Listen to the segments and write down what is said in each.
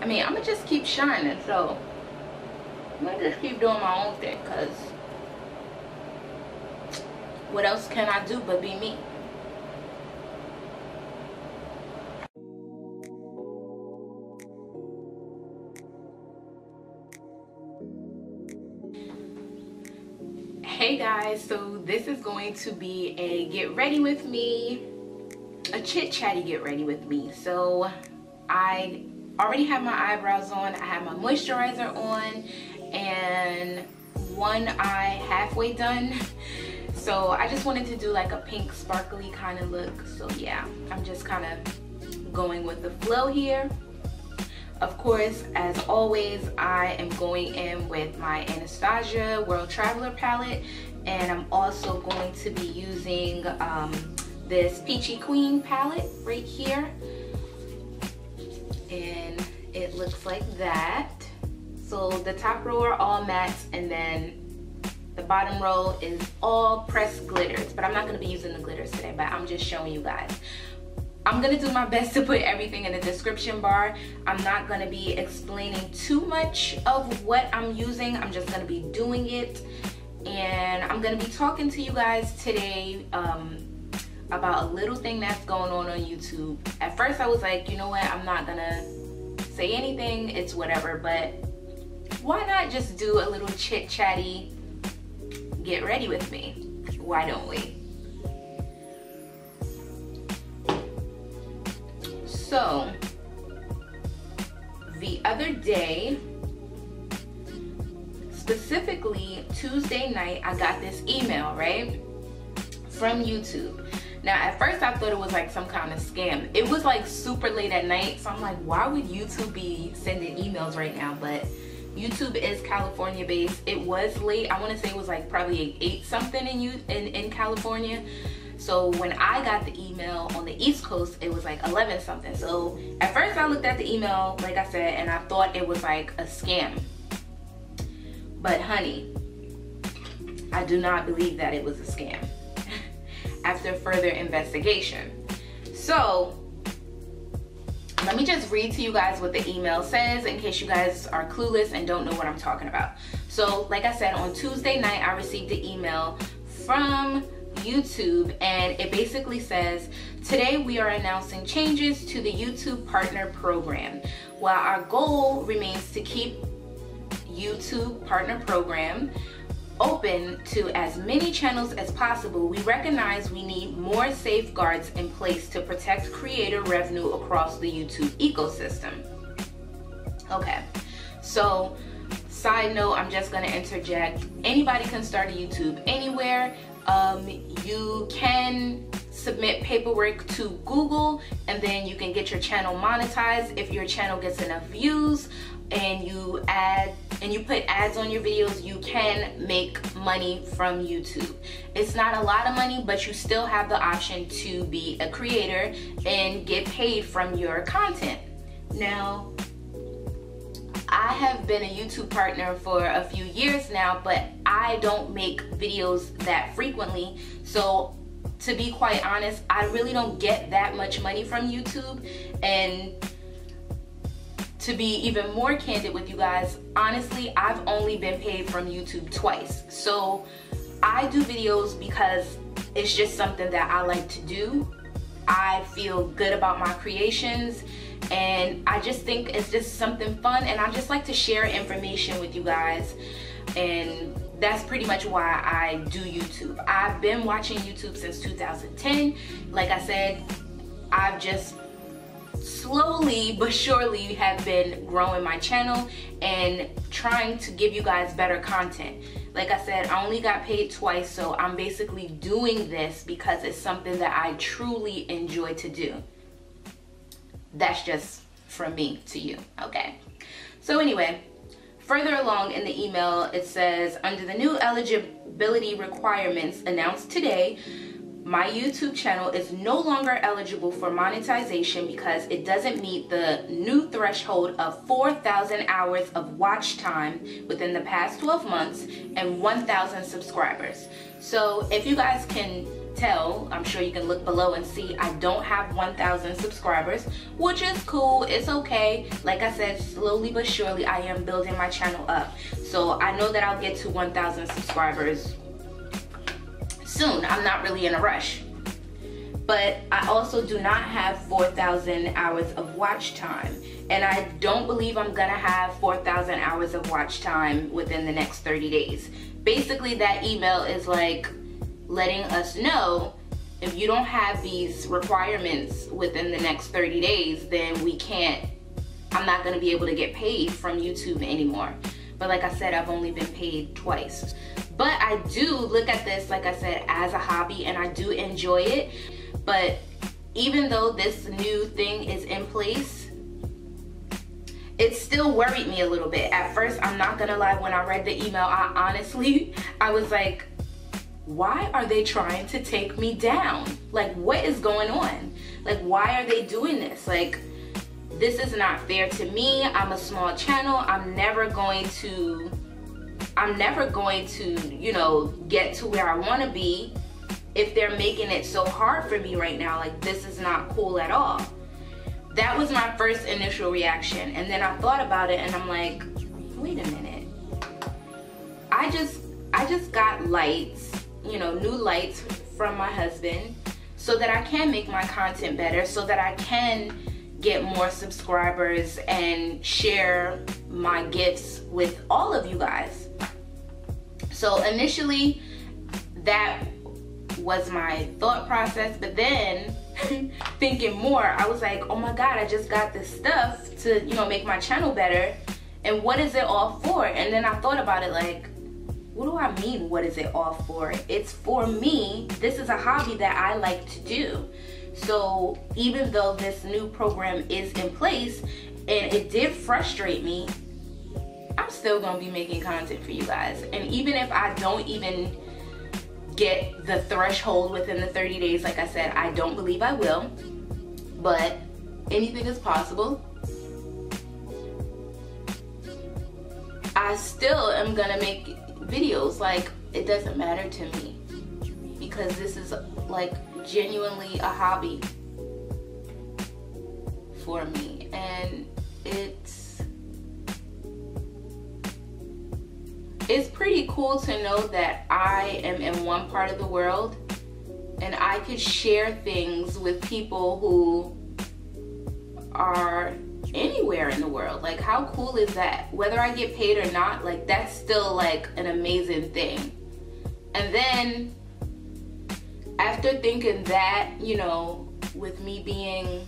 I mean, I'm gonna just keep shining, so I'm gonna just keep doing my own thing, cause what else can I do but be me? Hey guys, so this is going to be a get ready with me, a chit chatty get ready with me. So I already have my eyebrows on, I have my moisturizer on, and one eye halfway done. So I just wanted to do like a pink sparkly kind of look. So yeah, I'm just kind of going with the flow here. Of course, as always, I am going in with my Anastasia World Traveler palette and I'm also going to be using um, this Peachy Queen palette right here. And it looks like that. So the top row are all mattes and then the bottom row is all pressed glitters. But I'm not going to be using the glitters today, but I'm just showing you guys. I'm gonna do my best to put everything in the description bar. I'm not gonna be explaining too much of what I'm using. I'm just gonna be doing it. And I'm gonna be talking to you guys today um, about a little thing that's going on on YouTube. At first I was like, you know what, I'm not gonna say anything, it's whatever, but why not just do a little chit chatty, get ready with me? Why don't we? So, the other day, specifically Tuesday night, I got this email, right? From YouTube. Now, at first I thought it was like some kind of scam. It was like super late at night, so I'm like, why would YouTube be sending emails right now? But YouTube is California based. It was late. I want to say it was like probably 8 something in, you in, in California. So when I got the email on the East Coast, it was like 11 something. So at first I looked at the email, like I said, and I thought it was like a scam. But honey, I do not believe that it was a scam after further investigation. So let me just read to you guys what the email says in case you guys are clueless and don't know what I'm talking about. So like I said, on Tuesday night, I received the email from YouTube and it basically says, today we are announcing changes to the YouTube Partner Program. While our goal remains to keep YouTube Partner Program open to as many channels as possible, we recognize we need more safeguards in place to protect creator revenue across the YouTube ecosystem. Okay, so side note, I'm just gonna interject. Anybody can start a YouTube anywhere. Um, you can submit paperwork to Google and then you can get your channel monetized if your channel gets enough views and you add and you put ads on your videos you can make money from YouTube it's not a lot of money but you still have the option to be a creator and get paid from your content now I have been a YouTube partner for a few years now, but I don't make videos that frequently. So to be quite honest, I really don't get that much money from YouTube. And to be even more candid with you guys, honestly, I've only been paid from YouTube twice. So I do videos because it's just something that I like to do. I feel good about my creations and I just think it's just something fun and I just like to share information with you guys and that's pretty much why I do YouTube. I've been watching YouTube since 2010. Like I said, I've just slowly but surely have been growing my channel and trying to give you guys better content. Like I said, I only got paid twice, so I'm basically doing this because it's something that I truly enjoy to do that's just from me to you, okay? So anyway, further along in the email, it says, under the new eligibility requirements announced today, my YouTube channel is no longer eligible for monetization because it doesn't meet the new threshold of 4,000 hours of watch time within the past 12 months and 1,000 subscribers. So if you guys can tell, I'm sure you can look below and see I don't have 1,000 subscribers, which is cool. It's okay. Like I said, slowly but surely, I am building my channel up. So I know that I'll get to 1,000 subscribers soon. I'm not really in a rush. But I also do not have 4,000 hours of watch time. And I don't believe I'm gonna have 4,000 hours of watch time within the next 30 days. Basically, that email is like letting us know if you don't have these requirements within the next 30 days, then we can't, I'm not gonna be able to get paid from YouTube anymore. But like I said, I've only been paid twice. But I do look at this, like I said, as a hobby and I do enjoy it. But even though this new thing is in place, it still worried me a little bit. At first, I'm not gonna lie, when I read the email, I honestly, I was like, why are they trying to take me down? Like, what is going on? Like, why are they doing this? Like, this is not fair to me. I'm a small channel. I'm never going to, I'm never going to, you know, get to where I want to be if they're making it so hard for me right now. Like, this is not cool at all. That was my first initial reaction. And then I thought about it and I'm like, wait a minute. I just, I just got lights you know, new lights from my husband so that I can make my content better, so that I can get more subscribers and share my gifts with all of you guys. So initially, that was my thought process, but then thinking more, I was like, oh my God, I just got this stuff to, you know, make my channel better. And what is it all for? And then I thought about it like, what do I mean, what is it all for? It's for me. This is a hobby that I like to do. So even though this new program is in place and it did frustrate me, I'm still gonna be making content for you guys. And even if I don't even get the threshold within the 30 days, like I said, I don't believe I will, but anything is possible. I still am gonna make videos like it doesn't matter to me because this is like genuinely a hobby for me and it's it's pretty cool to know that I am in one part of the world and I could share things with people who are anywhere in the world. Like how cool is that? Whether I get paid or not, like that's still like an amazing thing. And then after thinking that, you know, with me being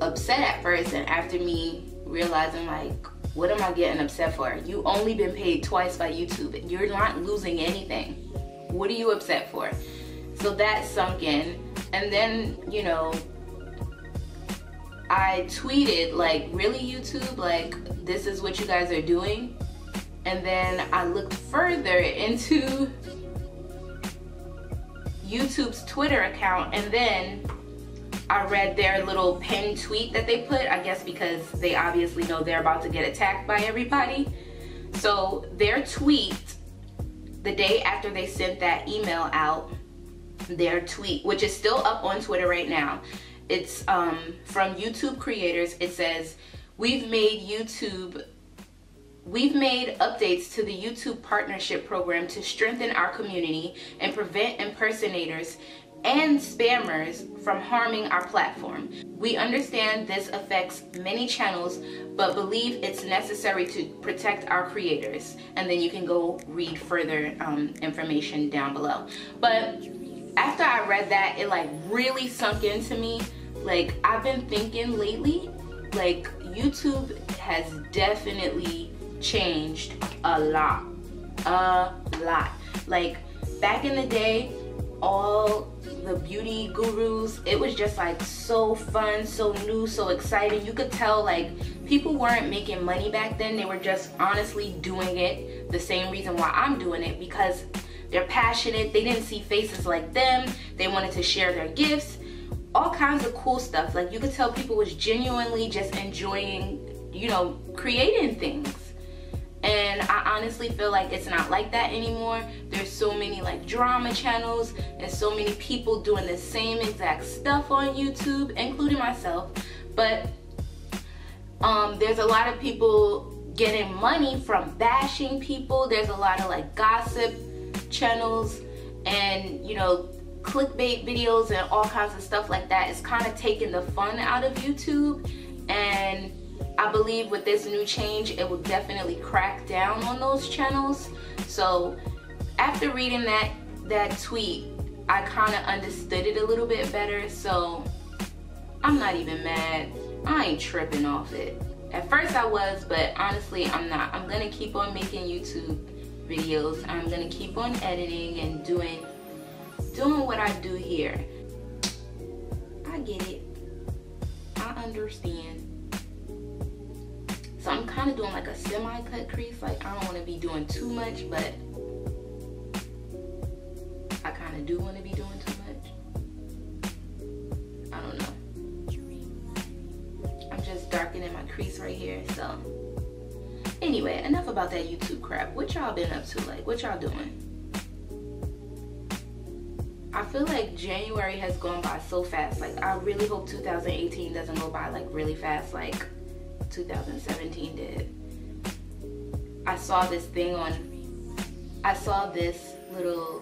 upset at first and after me realizing like what am I getting upset for? You only been paid twice by YouTube. You're not losing anything. What are you upset for? So that sunk in. And then, you know, I tweeted like, really YouTube? Like, this is what you guys are doing? And then I looked further into YouTube's Twitter account and then I read their little pinned tweet that they put, I guess because they obviously know they're about to get attacked by everybody. So their tweet, the day after they sent that email out, their tweet, which is still up on Twitter right now, it's um, from YouTube creators. It says, we've made YouTube We've made updates to the YouTube partnership program to strengthen our community and prevent impersonators and spammers from harming our platform. We understand this affects many channels, but believe it's necessary to protect our creators. And then you can go read further um, information down below. But after I read that, it like really sunk into me. Like I've been thinking lately, like YouTube has definitely changed a lot, a lot. Like back in the day, all the beauty gurus, it was just like so fun, so new, so exciting. You could tell like people weren't making money back then. They were just honestly doing it the same reason why I'm doing it because they're passionate. They didn't see faces like them. They wanted to share their gifts. All kinds of cool stuff. Like you could tell people was genuinely just enjoying, you know, creating things. And I honestly feel like it's not like that anymore. There's so many like drama channels and so many people doing the same exact stuff on YouTube, including myself. But um, there's a lot of people getting money from bashing people. There's a lot of like gossip channels and you know clickbait videos and all kinds of stuff like that. It's kind of taking the fun out of YouTube and I believe with this new change, it will definitely crack down on those channels. So after reading that, that tweet, I kind of understood it a little bit better. So I'm not even mad. I ain't tripping off it. At first I was, but honestly, I'm not. I'm gonna keep on making YouTube videos. I'm gonna keep on editing and doing, doing what I do here. I get it. I understand. Kind of doing like a semi-cut crease. Like I don't want to be doing too much, but I kind of do want to be doing too much. I don't know. I'm just darkening my crease right here. So anyway, enough about that YouTube crap. What y'all been up to? Like what y'all doing? I feel like January has gone by so fast. Like I really hope 2018 doesn't go by like really fast. Like 2017 did. I saw this thing on, I saw this little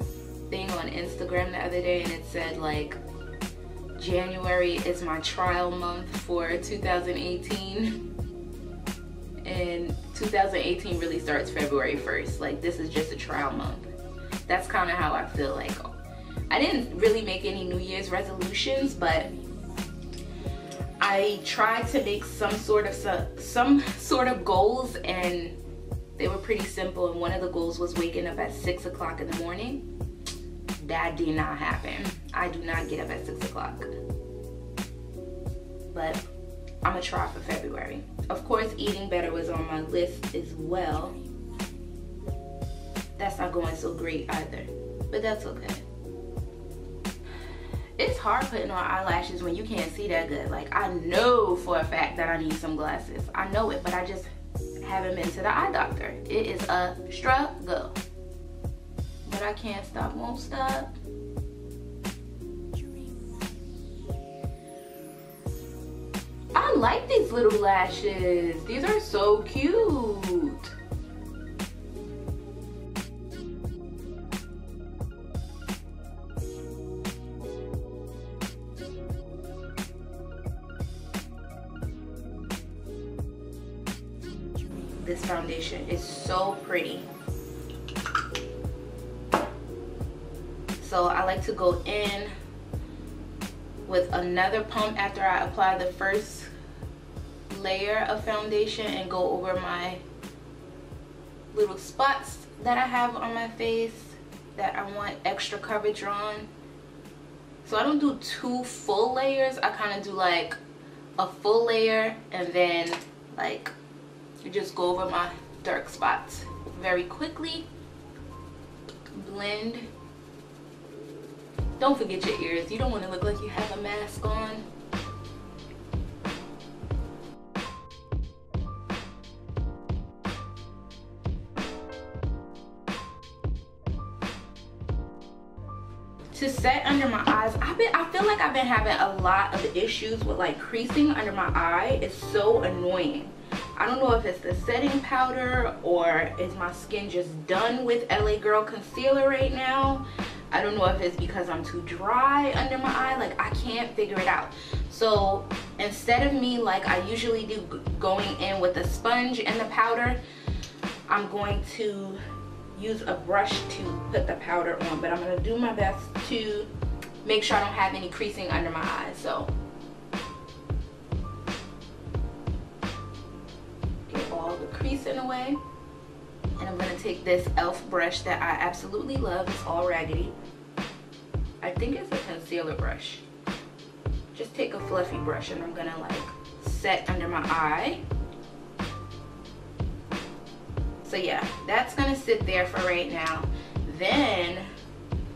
thing on Instagram the other day and it said like, January is my trial month for 2018. And 2018 really starts February 1st. Like this is just a trial month. That's kind of how I feel like. I didn't really make any New Year's resolutions, but I tried to make some sort of some sort of goals and they were pretty simple and one of the goals was waking up at six o'clock in the morning. That did not happen. I do not get up at six o'clock. But I'm gonna try for February. Of course eating better was on my list as well. That's not going so great either but that's okay hard putting on eyelashes when you can't see that good. Like I know for a fact that I need some glasses. I know it, but I just haven't been to the eye doctor. It is a struggle. But I can't stop, won't stop. I like these little lashes. These are so cute. This foundation is so pretty. So I like to go in with another pump after I apply the first layer of foundation and go over my little spots that I have on my face that I want extra coverage on. So I don't do two full layers. I kind of do like a full layer and then like just go over my dark spots very quickly. Blend. Don't forget your ears. You don't want to look like you have a mask on. To set under my eyes i've been i feel like i've been having a lot of issues with like creasing under my eye. It's so annoying I don't know if it's the setting powder or is my skin just done with LA Girl concealer right now. I don't know if it's because I'm too dry under my eye. Like I can't figure it out. So instead of me like I usually do going in with a sponge and the powder, I'm going to use a brush to put the powder on. But I'm going to do my best to make sure I don't have any creasing under my eyes. So creasing away. And I'm gonna take this e.l.f. brush that I absolutely love. It's all raggedy. I think it's a concealer brush. Just take a fluffy brush and I'm gonna like set under my eye. So yeah, that's gonna sit there for right now. Then,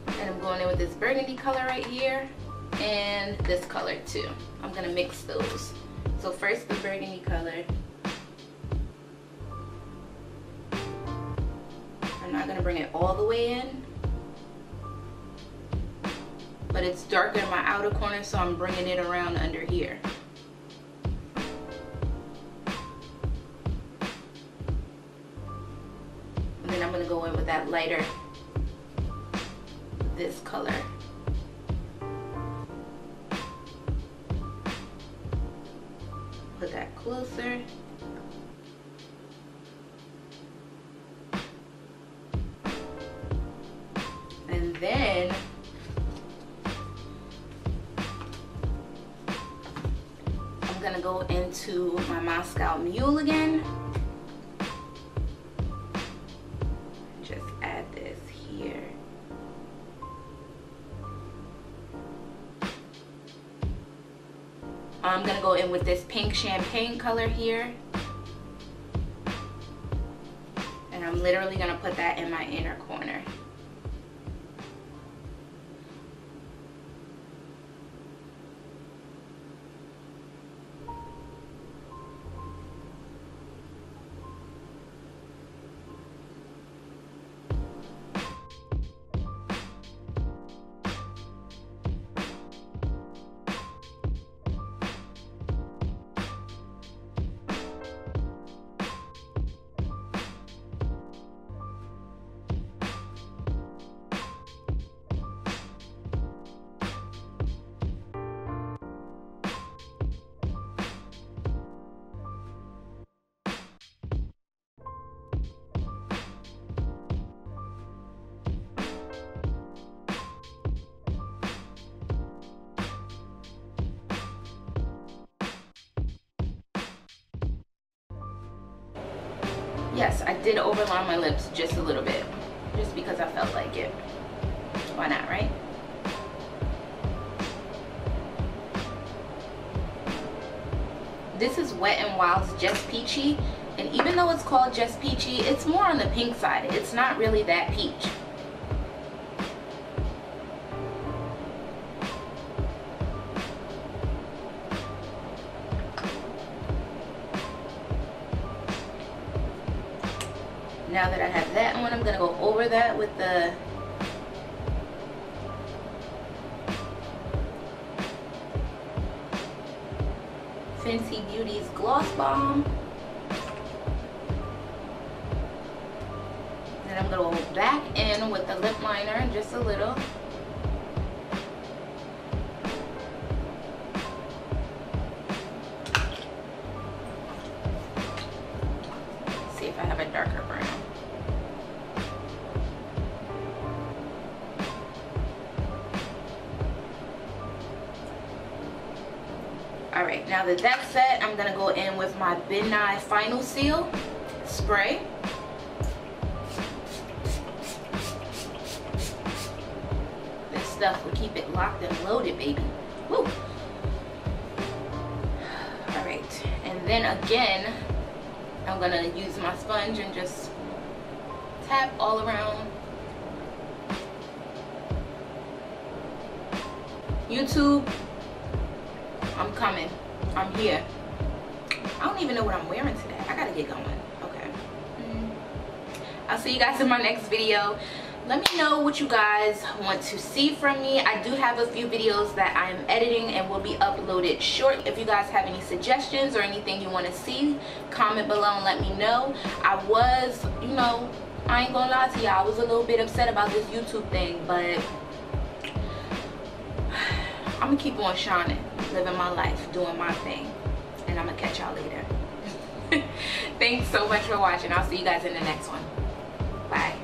and I'm going in with this burgundy color right here and this color too. I'm gonna mix those. So first the burgundy color not gonna bring it all the way in. But it's darker in my outer corner, so I'm bringing it around under here. And then I'm gonna go in with that lighter, this color. Put that closer. Into my Moscow Mule again. Just add this here. I'm gonna go in with this pink champagne color here. And I'm literally gonna put that in my inner corner. Yes, I did overline my lips just a little bit. Just because I felt like it. Why not, right? This is Wet n Wild's Just Peachy. And even though it's called Just Peachy, it's more on the pink side. It's not really that peach. Over that with the Fenty Beauty's Gloss Bomb. Then I'm gonna go back in with the lip liner just a little. All right, now that that's set, I'm gonna go in with my Ben Nye Final Seal spray. This stuff will keep it locked and loaded, baby. Woo! All right, and then again, I'm gonna use my sponge and just tap all around. YouTube, I'm coming. I'm here. I don't even know what I'm wearing today. I gotta get going. Okay. Mm. I'll see you guys in my next video. Let me know what you guys want to see from me. I do have a few videos that I am editing and will be uploaded short. If you guys have any suggestions or anything you want to see, comment below and let me know. I was, you know, I ain't gonna lie to y'all. I was a little bit upset about this YouTube thing, but I'm gonna keep on shining, living my life, doing my thing, and I'm gonna catch y'all later. Thanks so much for watching. I'll see you guys in the next one. Bye.